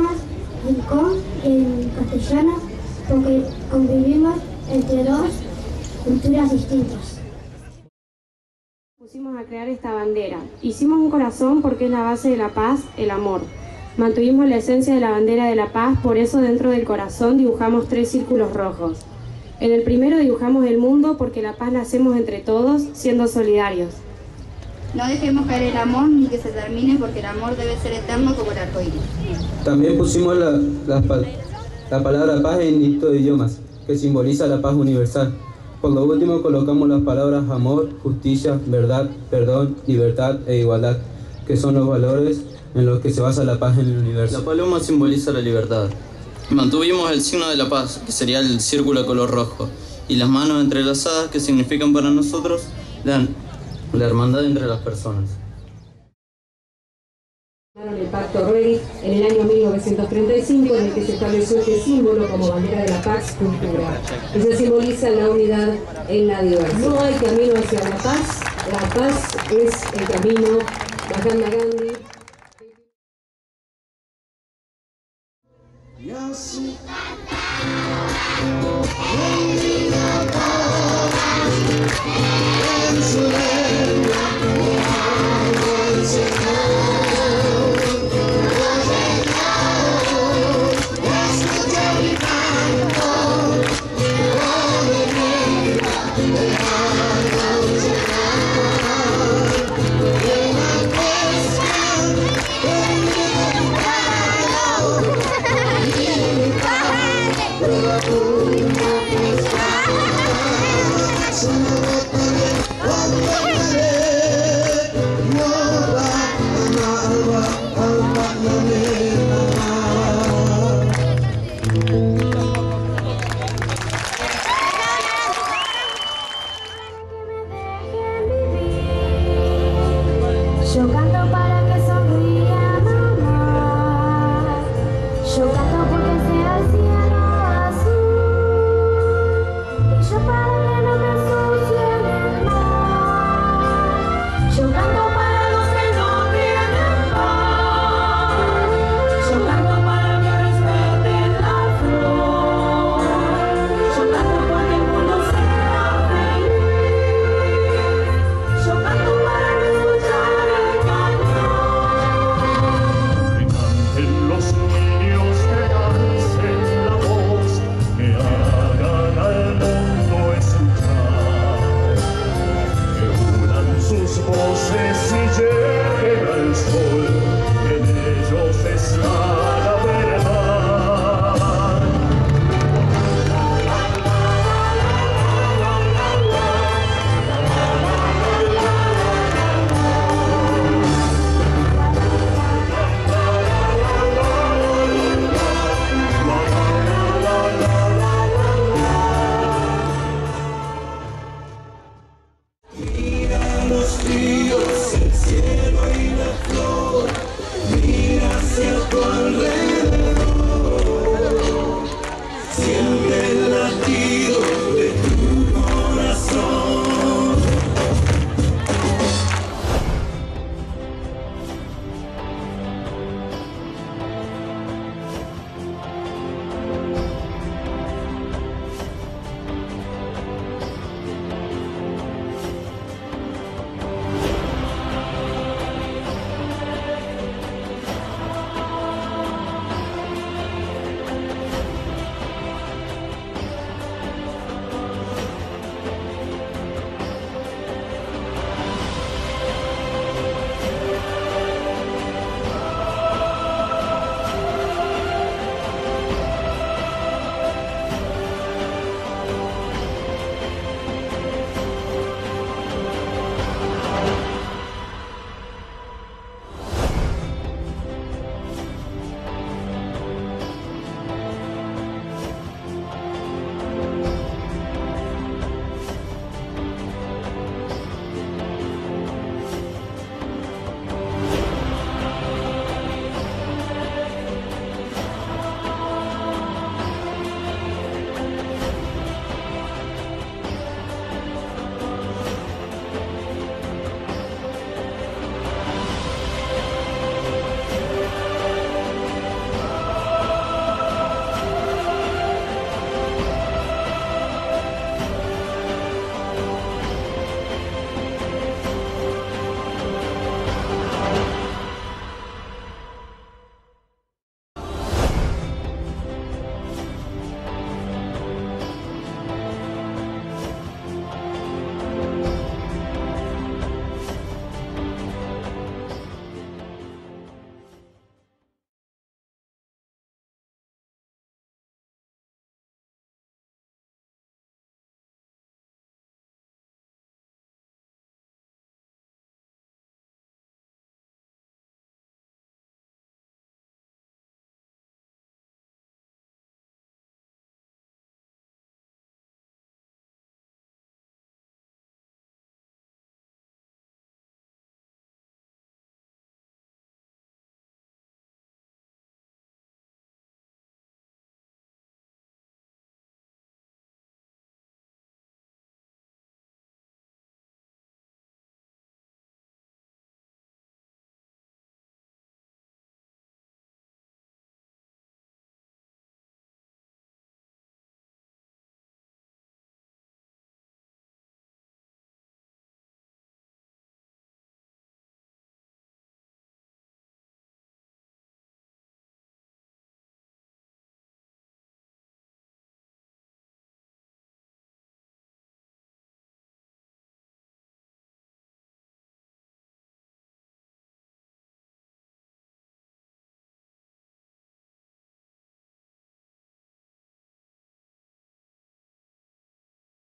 Idiomas, en en castellano, porque convivimos entre dos culturas distintas. Pusimos a crear esta bandera. Hicimos un corazón porque es la base de la paz, el amor. Mantuvimos la esencia de la bandera de la paz, por eso dentro del corazón dibujamos tres círculos rojos. En el primero dibujamos el mundo porque la paz la hacemos entre todos, siendo solidarios. No dejemos caer el amor ni que se termine porque el amor debe ser eterno como el arco iris. También pusimos la, la la palabra paz en distintos idiomas, que simboliza la paz universal. Por lo último colocamos las palabras amor, justicia, verdad, perdón, libertad e igualdad, que son los valores en los que se basa la paz en el universo. La paloma simboliza la libertad. Mantuvimos el signo de la paz, que sería el círculo de color rojo, y las manos entrelazadas, que significan para nosotros la, la hermandad entre las personas. el Pacto Rey en el año 1935 en el que se estableció este símbolo como bandera de la paz cultura. Se simboliza la unidad en la diversidad. No hay camino hacia la paz, la paz es el camino. Mahatma Gandhi.